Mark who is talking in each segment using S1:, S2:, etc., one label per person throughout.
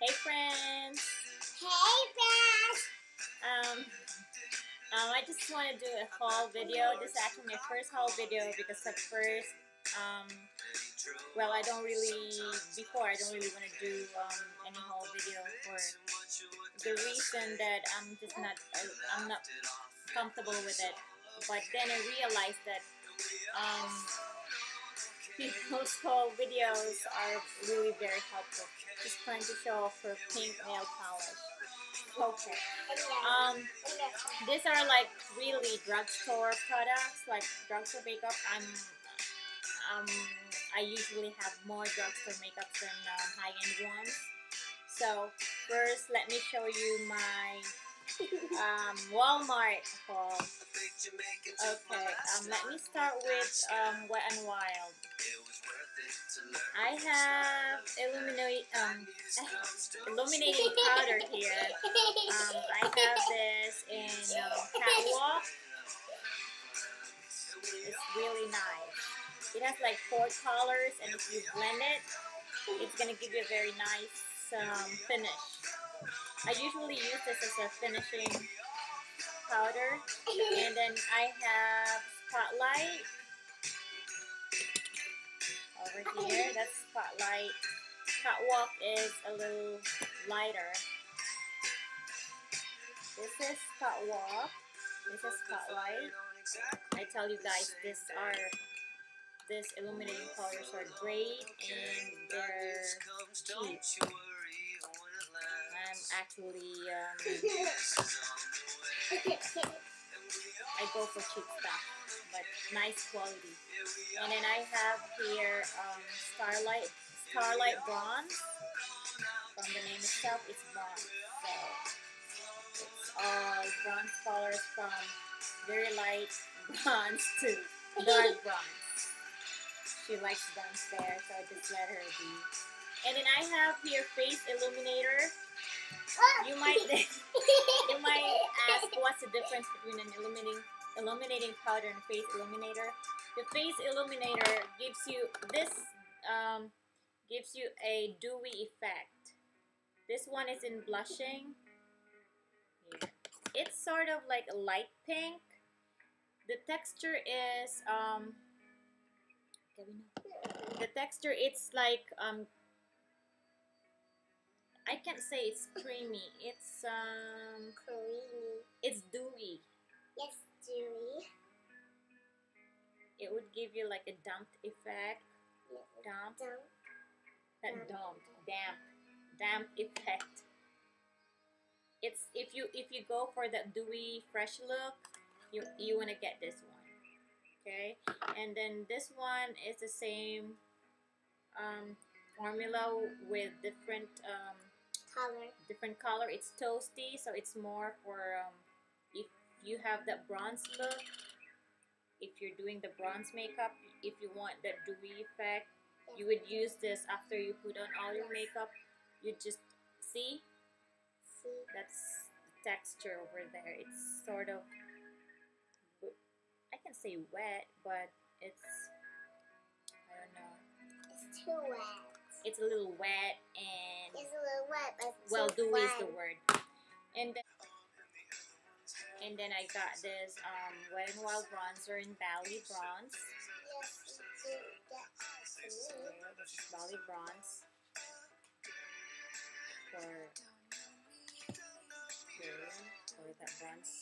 S1: Hey friends!
S2: Hey, friends!
S1: Um, um, I just want to do a haul video. This is actually my first haul video because at first, um, well, I don't really, before I don't really want to do um, any haul video for the reason that I'm just not, I, I'm not comfortable with it. But then I realized that um, people's haul videos are really very helpful. Just trying to show off for pink nail polish. Okay. Um, these are like really drugstore products, like drugstore makeup. I'm, um, I usually have more drugstore makeups than um, high-end ones. So first, let me show you my um, Walmart haul. Okay, um, let me start with um, Wet and Wild. I have illuminate um, illuminating powder here. Um, I have this in um, Catwalk. It's really nice. It has like four colors, and if you blend it, it's gonna give you a very nice um, finish. I usually use this as a finishing powder, and then I have Spotlight over here. That's Spotlight. Catwalk is a little lighter. This is Catwalk. This is Spotlight. I tell you guys, this are this illuminating colors are great and they're cheap. I'm actually um, I go for cheap stuff, but nice quality. And then I have here um, Starlight Starlight Bronze. From the name itself, it's bronze. So it's all bronze colors from very light bronze to dark bronze. She likes bronze there, so I just let her be. And then I have here face illuminator. You might you might ask what's the difference between an illuminating illuminating powder and face illuminator. The face illuminator gives you this um, gives you a dewy effect. This one is in blushing. It's sort of like a light pink. The texture is um the texture it's like um I can't say it's creamy. It's um
S2: Creamy.
S1: it's dewy.
S2: Yes, dewy.
S1: It would give you like a dumped effect.
S2: Yes,
S1: Dump.
S2: dump. Damp.
S1: dumped. Damp. Damp effect. It's if you if you go for that dewy fresh look, you you wanna get this one. Okay? And then this one is the same um formula with different um
S2: Color.
S1: different color. It's toasty, so it's more for um, if you have that bronze look. If you're doing the bronze makeup, if you want that dewy effect, you would use this after you put on all your makeup. You just see
S2: See.
S1: that's the texture over there. It's sort of I can say wet, but it's I don't know.
S2: It's too wet.
S1: It's a little wet and
S2: It's a little wet, but
S1: well
S2: too
S1: dewy is the word. And then, and then I got this um Wet n Wild bronzer in Bali bronze.
S2: Yes, you do. Get
S1: Okay, this is Bali bronze. For here for that bronze.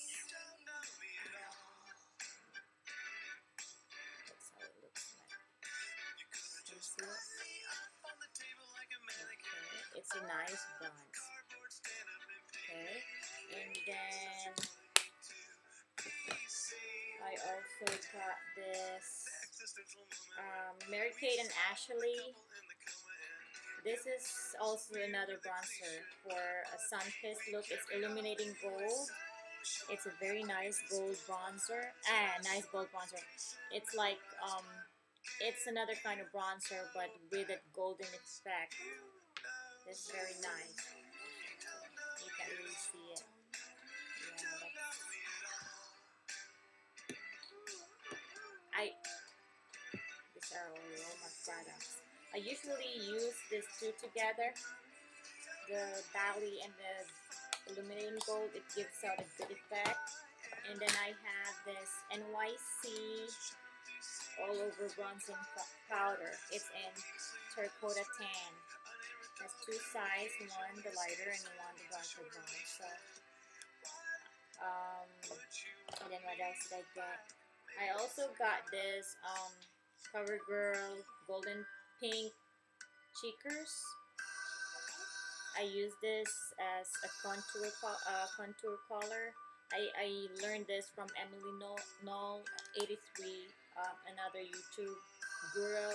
S1: That's how it looks like. Can you see it? It's a nice bronze okay and then I also got this um, Mary Kate and Ashley. This is also another bronzer for a sun-kissed look. It's illuminating gold. It's a very nice gold bronzer. Ah, nice gold bronzer. It's like um, it's another kind of bronzer, but with a golden effect. It's very nice. You can't really see it. Yeah, I these are my products. I usually use these two together. the Bali and the illuminating gold, it gives out a good effect. And then I have this NYC all over bronzing powder. It's in terracotta tan. Has two sides, one the lighter and one the darker brown. So, um, and then what else did I get? I also got this um, CoverGirl Golden Pink Cheekers. I use this as a contour uh, contour color. I, I learned this from Emily Noel, 83, uh, another YouTube guru.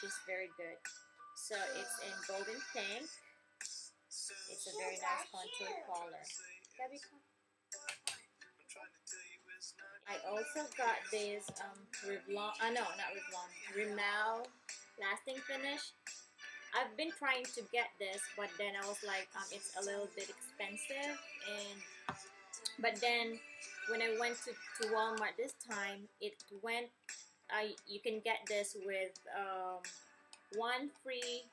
S1: She's very good. So it's in golden pink. It's a very nice contour color. I also got this um, Revlon, uh, no, not Revlon, Rimmel lasting finish. I've been trying to get this, but then I was like, um, it's a little bit expensive, and but then when I went to, to Walmart this time, it went. I you can get this with um, one free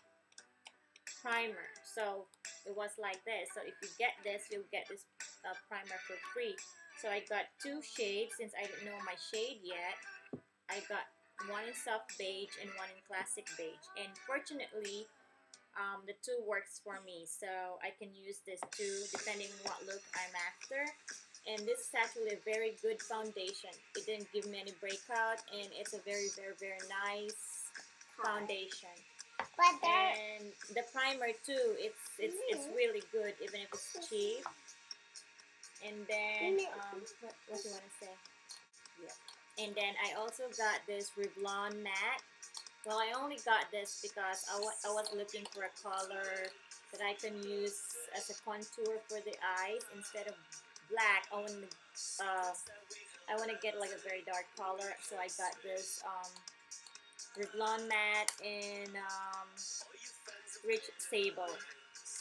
S1: primer. So it was like this. So if you get this, you'll get this uh, primer for free. So I got two shades since I didn't know my shade yet. I got one in soft beige and one in classic beige. And fortunately, um, the two works for me. So I can use this too depending what look I'm after. And this is actually a very good foundation. It didn't give me any breakout and it's a very, very, very nice foundation.
S2: But
S1: and the primer too, it's it's it's really good even if it's cheap. And then, um, what, what do you want to say? Yeah. And then I also got this Revlon matte. Well, I only got this because I, I was looking for a color that I can use as a contour for the eyes instead of black. I want to, uh, I want to get like a very dark color, so I got this um, Revlon matte in um, rich sable.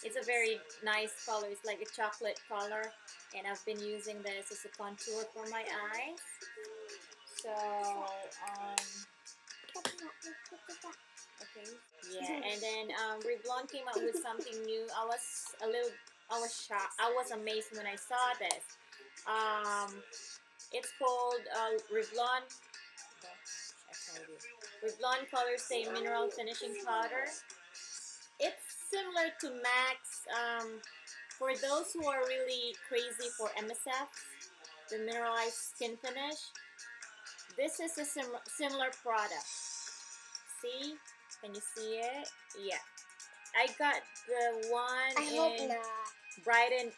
S1: It's a very nice color. It's like a chocolate color. And I've been using this as a contour for my eyes. So, um, okay. Yeah, and then um, Revlon came out with something new. I was a little, I was shocked. I was amazed when I saw this. Um, it's called uh, Revlon. Revlon Color Stay Mineral Finishing Powder. It's similar to MAC's. Um, for those who are really crazy for MSF, the mineralized skin finish, this is a sim similar product. See? Can you see it? Yeah. I got the one
S2: I
S1: in Brighten,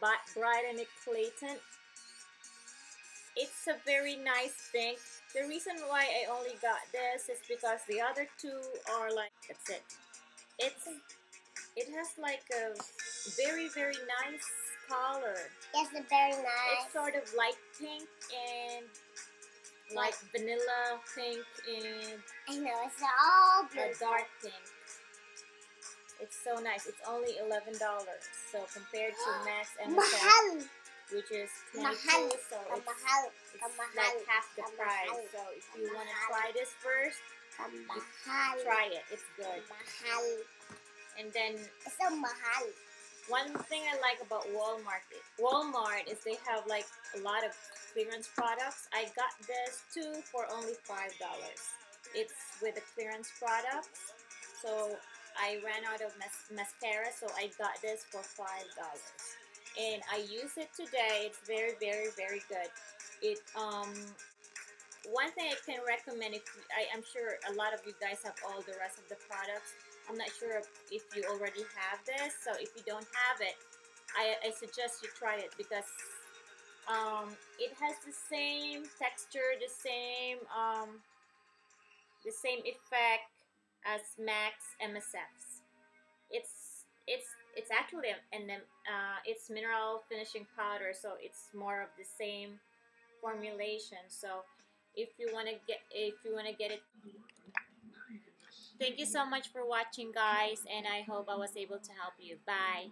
S1: Brighten Clayton. It's a very nice pink. The reason why I only got this is because the other two are like, that's it. It's it has like a very very nice color.
S2: Yes, it's very nice.
S1: It's sort of light pink and like vanilla pink and
S2: I know it's all
S1: blue. a dark pink. It's so nice. It's only eleven dollars. So compared to MAC's MSF, which is two, so it's, it's like half the price. So if you want to try this first, Try it. It's good.
S2: Mahal.
S1: And then
S2: it's so mahal.
S1: One thing I like about Walmart, Walmart is they have like a lot of clearance products. I got this too for only five dollars. It's with a clearance product, so I ran out of mas- mascara, so I got this for five dollars. And I use it today. It's very, very, very good. It um one thing I can recommend if I, am sure a lot of you guys have all the rest of the products. I'm not sure if you already have this. So if you don't have it, I, I suggest you try it because um, it has the same texture, the same um, the same effect as MAC's MSFs. It's it's it's actually an uh, it's mineral finishing powder, so it's more of the same formulation. So if you want to get if you want to get it thank you so much for watching guys and i hope i was able to help you bye